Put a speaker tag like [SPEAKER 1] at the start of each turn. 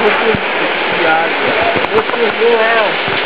[SPEAKER 1] Você
[SPEAKER 2] é? água.